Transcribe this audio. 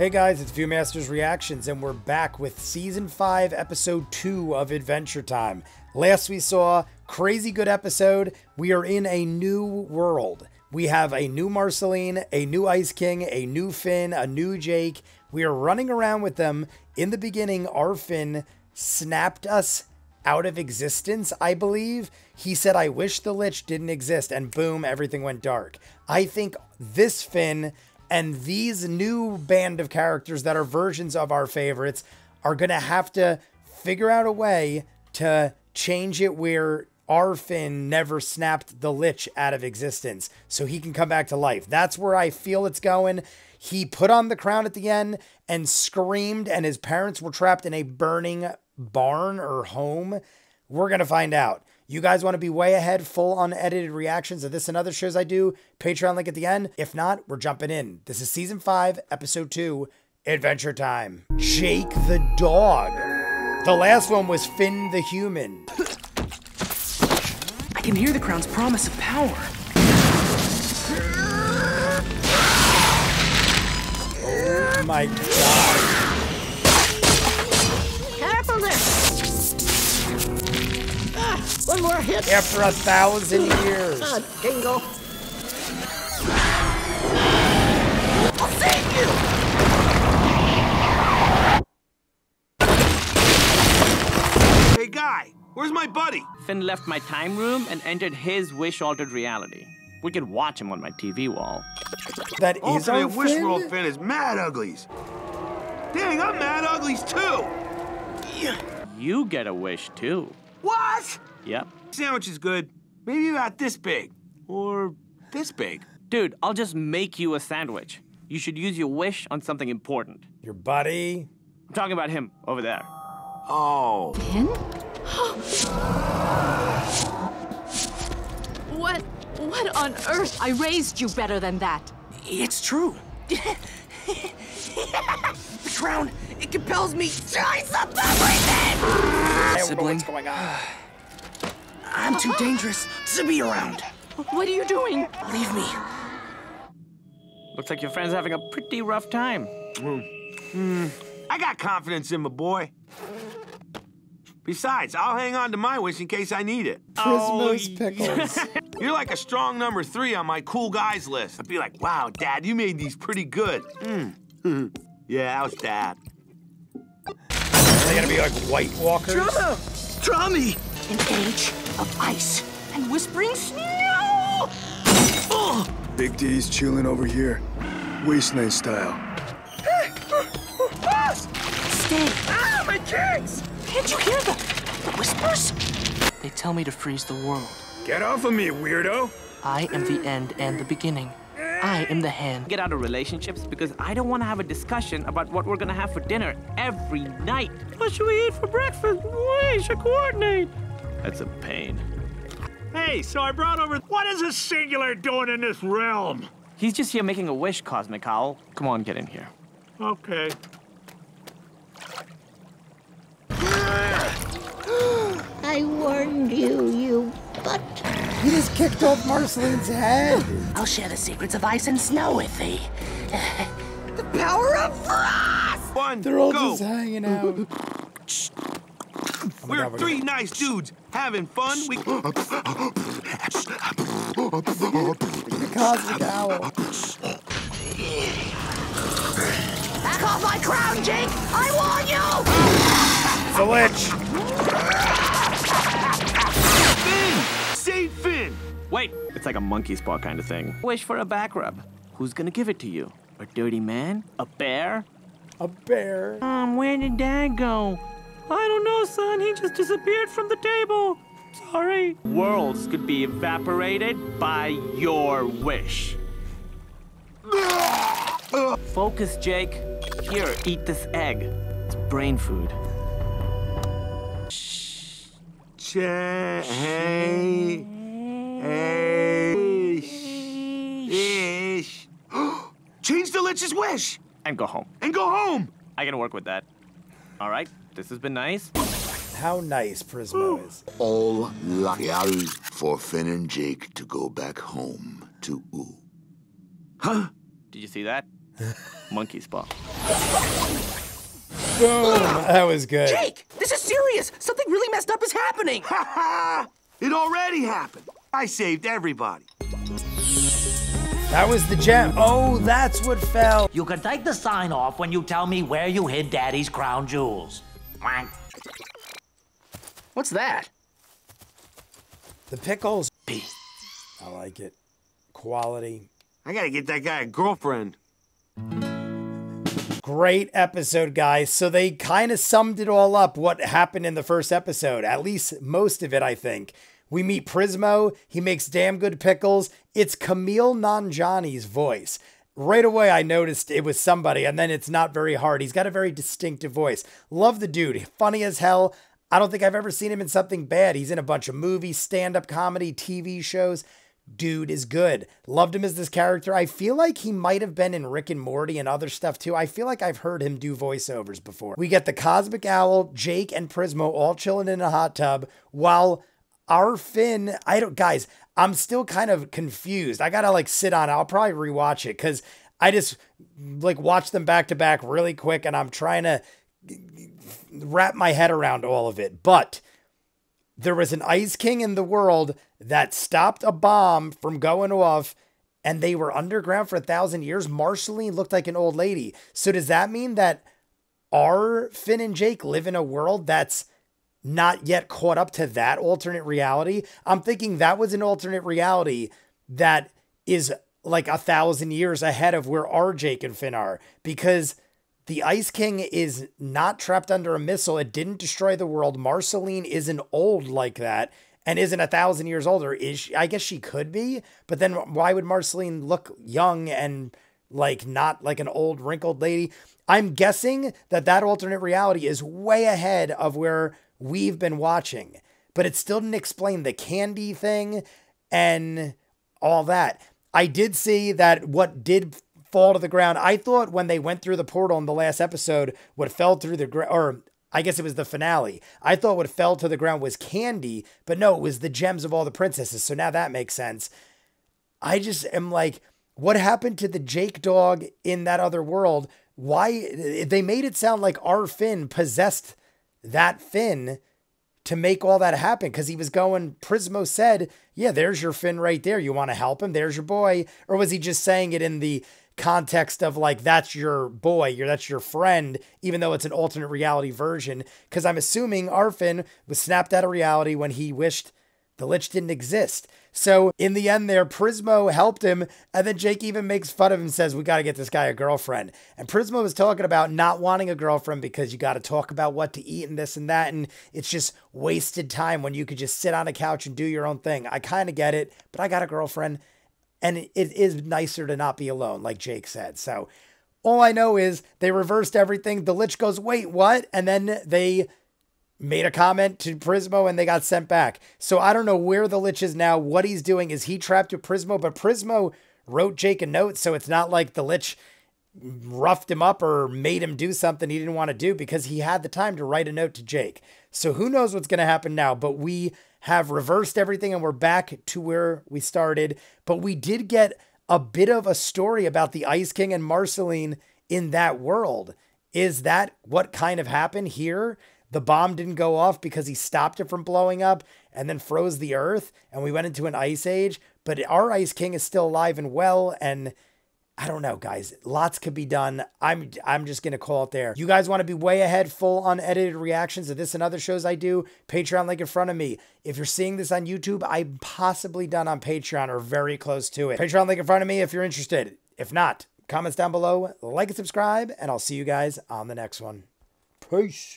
Hey guys, it's Viewmasters Reactions, and we're back with Season 5, Episode 2 of Adventure Time. Last we saw, crazy good episode. We are in a new world. We have a new Marceline, a new Ice King, a new Finn, a new Jake. We are running around with them. In the beginning, our Finn snapped us out of existence, I believe. He said, I wish the Lich didn't exist, and boom, everything went dark. I think this Finn and these new band of characters that are versions of our favorites are going to have to figure out a way to change it where our Finn never snapped the Lich out of existence so he can come back to life. That's where I feel it's going. He put on the crown at the end and screamed, and his parents were trapped in a burning barn or home. We're going to find out. You guys want to be way ahead, full unedited reactions of this and other shows I do? Patreon link at the end. If not, we're jumping in. This is season five, episode two, Adventure Time. Jake the dog. The last one was Finn the human. I can hear the crown's promise of power. Oh my god. One more hit. After a thousand years. Ah, dingo. I'll save you! Hey, guy, where's my buddy? Finn left my time room and entered his wish altered reality. We could watch him on my TV wall. That is our Alternate Wish Finn? World Finn is Mad Uglies. Dang, I'm Mad Uglies too. Yeah. You get a wish too. What? Yep. Sandwich is good. Maybe about this big. Or this big. Dude, I'll just make you a sandwich. You should use your wish on something important. Your buddy. I'm talking about him over there. Oh. What? What on earth? I raised you better than that. It's true. the crown, it compels me. Rise up everything! Sibling, What's going on? I'm too dangerous to be around. What are you doing? Leave me. Looks like your friend's having a pretty rough time. I got confidence in my boy. Besides, I'll hang on to my wish in case I need it. Prismo's pickles. You're like a strong number three on my cool guys list. I'd be like, wow, Dad, you made these pretty good. Mm. yeah, that was Dad. Are They're gonna be like White Walkers. Drama! Draw me! An age of ice and whispering snow! Oh! Big D's chilling over here. Wasteland style. Stay. Ah, my kicks! Can't you hear them? The whispers? They tell me to freeze the world. Get off of me, weirdo! I am the end and the beginning. I am the hand. Get out of relationships because I don't want to have a discussion about what we're gonna have for dinner every night. What should we eat for breakfast? We should coordinate. That's a pain. Hey, so I brought over. What is a singular doing in this realm? He's just here making a wish, Cosmic Owl. Come on, get in here. Okay. I warned you, you butt. He just kicked off Marceline's head. I'll share the secrets of ice and snow with thee. The power of frost! One, They're all go. just hanging out. We're three nice dudes having fun. We The Cosmic Owl. Back off my crown, Jake! I warn you! The Lich. Finn, save Finn. Wait, it's like a monkey's paw kind of thing. Wish for a back rub. Who's gonna give it to you? A dirty man? A bear? A bear. Um, where did Dad go? I don't know, son. He just disappeared from the table. Sorry. Worlds could be evaporated by your wish. Focus, Jake. Here, eat this egg. It's brain food. Che- hey, hey, ish. Change the Lich's wish And go home. and go home. I can work with that. All right, this has been nice. How nice Prismo is. all loyal for Finn and Jake to go back home to Ooh. Huh? Did you see that? Monkey spot. Boom. That was good. Jake, this is serious. Something really messed up is happening. Ha ha! It already happened. I saved everybody. That was the gem. Oh, that's what fell. You can take the sign off when you tell me where you hid Daddy's crown jewels. Wank. What's that? The pickles. I like it. Quality. I gotta get that guy a girlfriend. Great episode, guys. So they kind of summed it all up what happened in the first episode, at least most of it, I think. We meet Prismo. He makes damn good pickles. It's Kumail Nanjiani's voice. Right away, I noticed it was somebody, and then it's not very hard. He's got a very distinctive voice. Love the dude. Funny as hell. I don't think I've ever seen him in something bad. He's in a bunch of movies, stand up comedy, TV shows. Dude is good. Loved him as this character. I feel like he might have been in Rick and Morty and other stuff too. I feel like I've heard him do voiceovers before. We get the Cosmic Owl, Jake, and Prismo all chilling in a hot tub while our Finn, I don't, guys, I'm still kind of confused. I gotta like sit on it. I'll probably rewatch it because I just like watch them back to back really quick and I'm trying to wrap my head around all of it. But there was an Ice King in the world that stopped a bomb from going off and they were underground for a thousand years. Marceline looked like an old lady. So does that mean that our Finn and Jake live in a world that's not yet caught up to that alternate reality? I'm thinking that was an alternate reality that is like a thousand years ahead of where our Jake and Finn are because the Ice King is not trapped under a missile. It didn't destroy the world. Marceline isn't old like that and isn't a thousand years older. Is she, I guess she could be, but then why would Marceline look young and like not like an old wrinkled lady? I'm guessing that that alternate reality is way ahead of where we've been watching, but it still didn't explain the candy thing and all that. I did see that what did fall to the ground. I thought when they went through the portal in the last episode, what fell through the ground, or I guess it was the finale. I thought what fell to the ground was candy, but no, it was the gems of all the princesses. So now that makes sense. I just am like, what happened to the Jake dog in that other world? Why they made it sound like our Finn possessed that Finn to make all that happen because he was going. Prismo said, "Yeah, there's your Finn right there. You want to help him? There's your boy." Or was he just saying it in the context of like that's your boy, your that's your friend, even though it's an alternate reality version. Because I'm assuming our Finn was snapped out of reality when he wished the Lich didn't exist. So in the end, there, Prismo helped him, and then Jake even makes fun of him, says, "We got to get this guy a girlfriend." And Prismo was talking about not wanting a girlfriend because you got to talk about what to eat and this and that, and it's just wasted time when you could just sit on a couch and do your own thing. I kind of get it, but I got a girlfriend and it is nicer to not be alone, like Jake said. So all I know is they reversed everything. The Lich goes, wait, what? And then they made a comment to Prismo and they got sent back. So I don't know where the Lich is now, what he's doing. Is he trapped with Prismo? But Prismo wrote Jake a note, so it's not like the Lich roughed him up or made him do something he didn't want to do because he had the time to write a note to Jake. So who knows what's going to happen now, but we have reversed everything and we're back to where we started. But we did get a bit of a story about the Ice King and Marceline in that world. Is that what kind of happened here? The bomb didn't go off because he stopped it from blowing up and then froze the earth and we went into an ice age. But our Ice King is still alive and well and I don't know, guys. Lots could be done. I'm I'm just gonna call it there. You guys want to be way ahead, full unedited reactions of this and other shows I do? Patreon link in front of me. If you're seeing this on YouTube, I'm possibly done on Patreon or very close to it. Patreon link in front of me if you're interested. If not, comments down below, like and subscribe, and I'll see you guys on the next one. Peace.